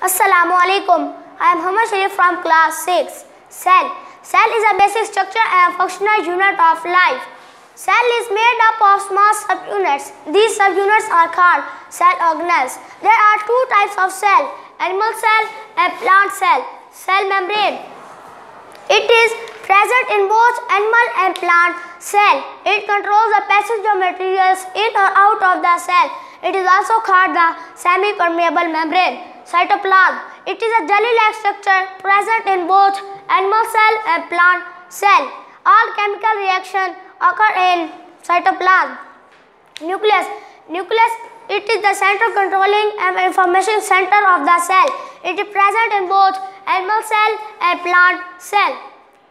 Assalamu alaikum. I am Muhammad Sharif from class 6. Cell. Cell is a basic structure and functional unit of life. Cell is made up of small subunits. These subunits are called cell organelles. There are two types of cell, animal cell and plant cell. Cell membrane. It is present in both animal and plant cell. It controls the passage of materials in or out of the cell. It is also called the semi-permeable membrane. Cytoplasm. It is a jelly-like structure present in both animal cell and plant cell. All chemical reactions occur in cytoplasm. Nucleus. Nucleus it is the central controlling and information center of the cell. It is present in both animal cell and plant cell.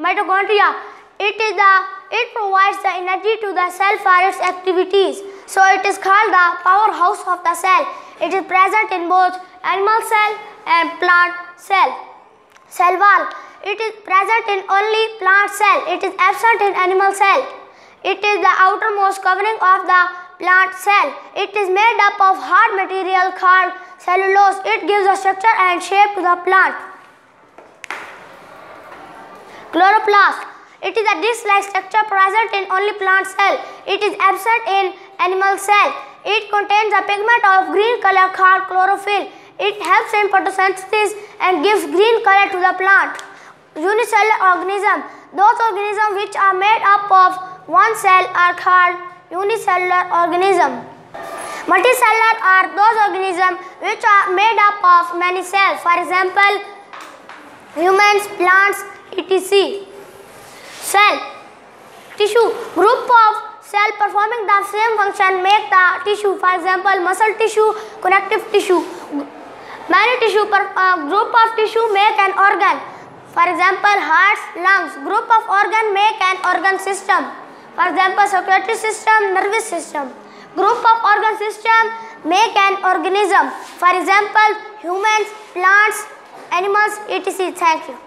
Mitochondria. It is the it provides the energy to the cell for its activities. So it is called the powerhouse of the cell. It is present in both animal cell and plant cell. Cell wall. It is present in only plant cell. It is absent in animal cell. It is the outermost covering of the plant cell. It is made up of hard material called cellulose. It gives a structure and shape to the plant. Chloroplast. It is a disc-like structure present in only plant cell. It is absent in animal cell. It contains a pigment of green color called chlorophyll. It helps in photosynthesis and gives green color to the plant. Unicellular organism. Those organisms which are made up of one cell are called unicellular organism. Multicellular are those organisms which are made up of many cells. For example, humans, plants, etc. Cell. Tissue. Group of cell performing the same function make the tissue. For example, muscle tissue, connective tissue. Many tissue per, uh, group of tissue make an organ. For example, hearts, lungs. Group of organ make an organ system. For example, circulatory system, nervous system. Group of organ system make an organism. For example, humans, plants, animals, etc. Thank you.